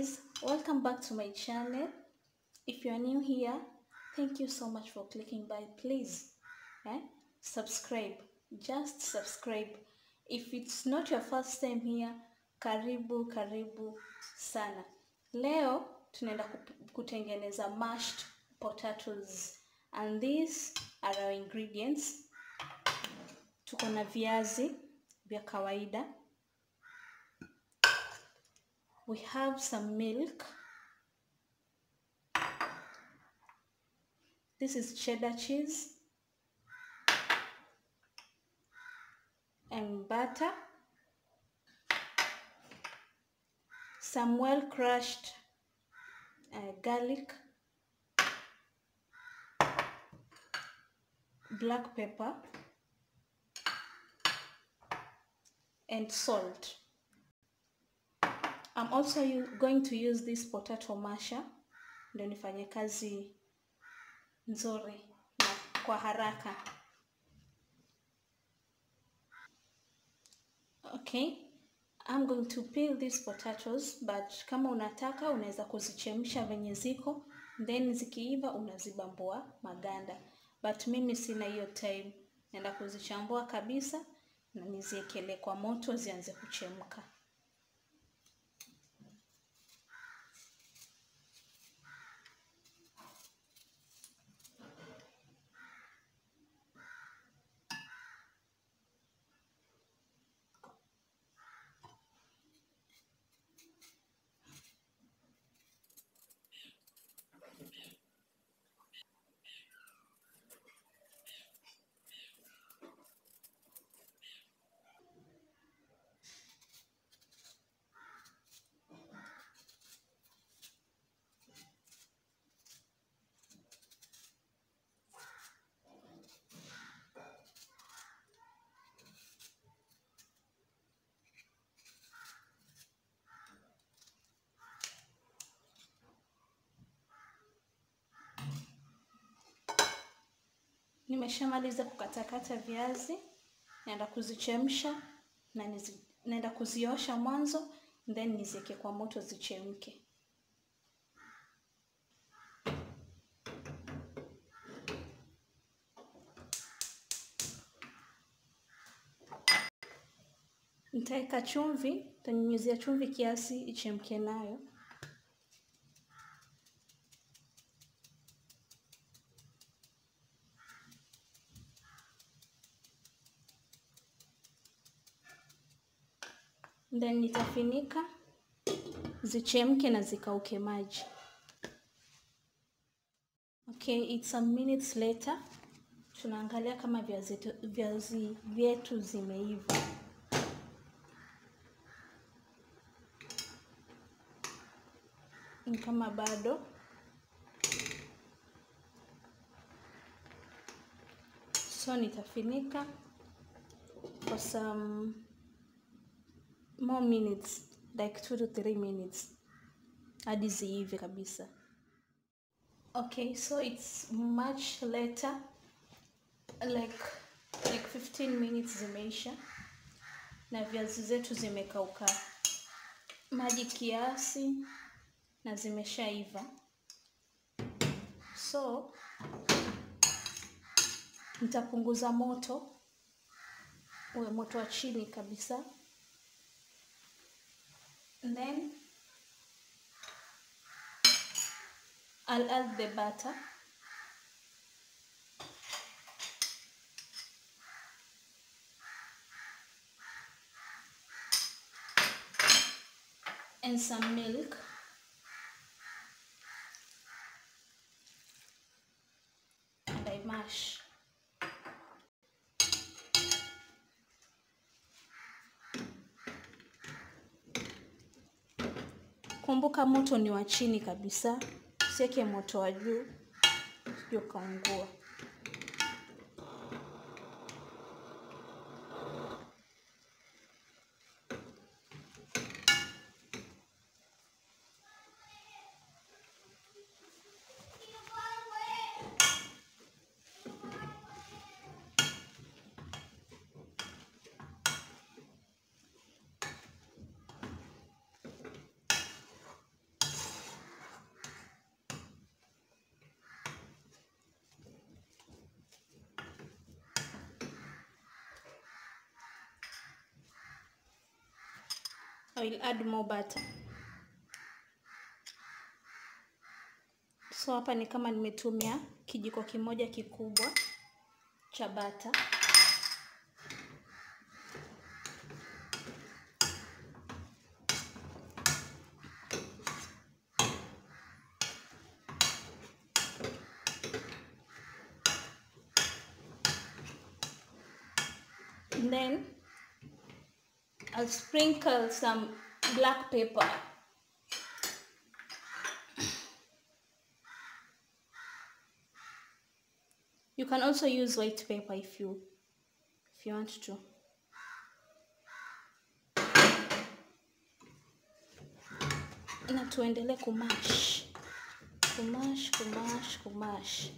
guys welcome back to my channel. If you are new here thank you so much for clicking by please eh? subscribe just subscribe. If it's not your first time here karibu karibu sana. Leo tunaenda kutengeneza mashed potatoes. And these are our ingredients. Tuko na viazi vya kawaida we have some milk. This is cheddar cheese. And butter. Some well crushed uh, garlic. Black pepper. And salt I'm also going to use this potato masher ndio nifanye kazi nzuri na kwa haraka. Okay, I'm going to peel these potatoes but kama unataka unaweza kuzichemsha venye ziko then zikiiva unazibambua maganda but mimi sina hiyo time, naenda kuzichambua kabisa na niziekele kwa moto zianze kuchemka. Nimeshamaliza kukatakata viazi, naenda kuzichemsha na nizi, naenda kuziosha mwanzo then niziweke kwa moto zichemke. Nitaweka chumvi, nitanyunyizia chumvi kiasi ichemke nayo. Then nitafinika zichemke na zikauke maji. Okay, it's a minutes later. Tunaangalia kama viazi viazi vyetu zimeiva. Kama bado. So nitafinika for some more minutes like two to three minutes. Hadi ziive kabisa. Okay so it's much later like like 15 minutes zimeisha na viazi zetu zimekauka. Maji kiasi na zimeshaiva. So nitapunguza moto uwe moto wa chini kabisa And then I'll add the butter. And some milk. Kumbuka moto ni wa chini kabisa, usiweke moto wa juu sio ukaungua. I will add more butter. So hapa ni kama nimetumia kijiko kimoja kikubwa cha bata. And then I'll sprinkle some black pepper. You can also use white pepper if you if you want to. Na tuendelee kumash. Kumash, kumash, kumash.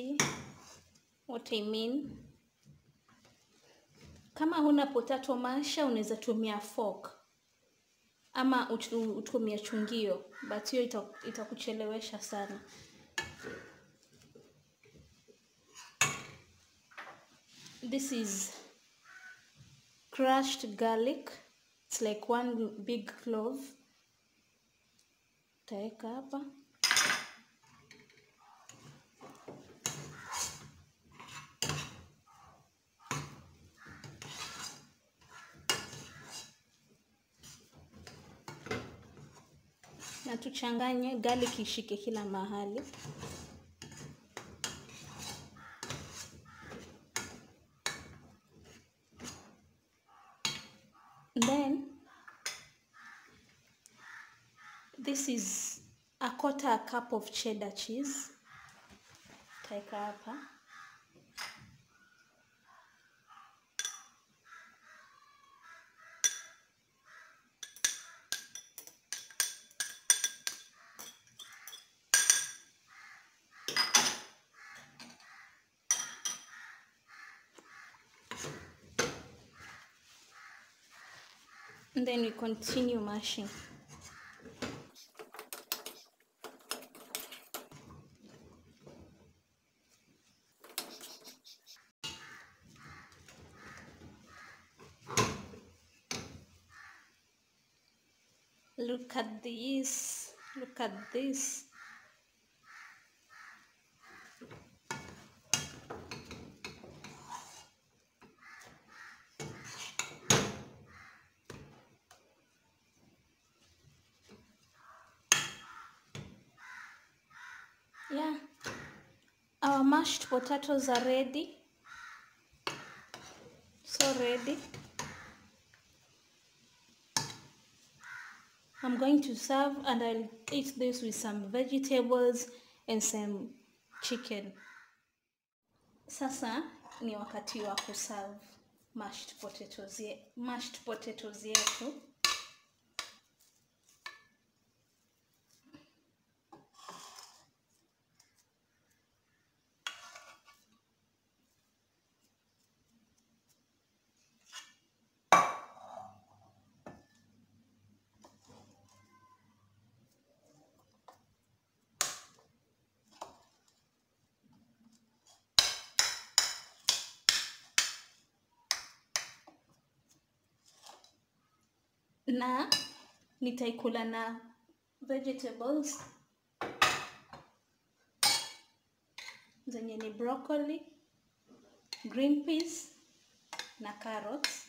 See what I mean? Kama huna potato masha unaweza tumia fork ama utumia chungio, but hiyo ita- itakuchelewesha sana. This is crushed garlic. It's like one big clove. Taweka hapa. Na tuchanganye garlic ishike kila mahali. Then this is a quarter cup of cheddar cheese. Taika hapa. And then we continue mashing. Look at this. Look at this. Mashed potatoes are ready. So ready. I'm going to serve and I'll eat this with some vegetables and some chicken. Sasa ni wakati wa kuserve mashed potatoes, mashed potatoes yetu. Na nitaikula na vegetables zenye ni broccoli, green peas na carrots.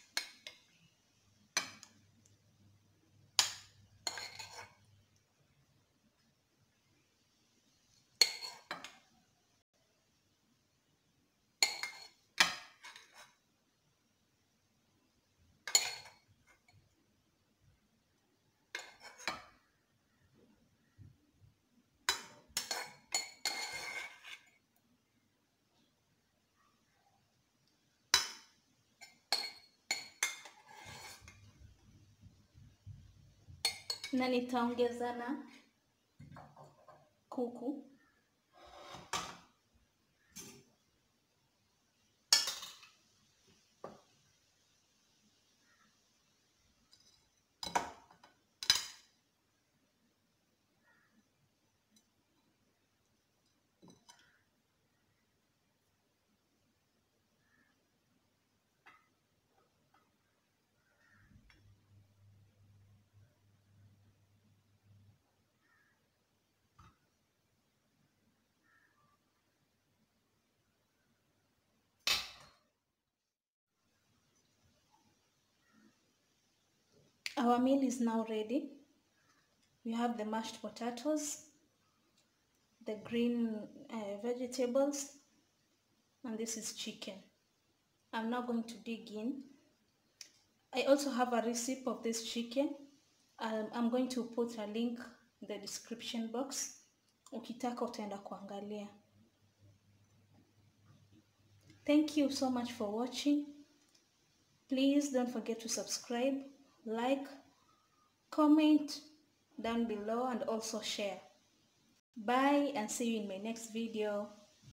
Na nitaongeza na kuku our meal is now ready. We have the mashed potatoes the green uh, vegetables and this is chicken. I'm now going to dig in. I also have a recipe of this chicken. Um, i'm going to put a link in the description box. Ukitaka utaenda kuangalia. Thank you so much for watching. Please don't forget to subscribe like comment down below and also share. Bye and see you in my next video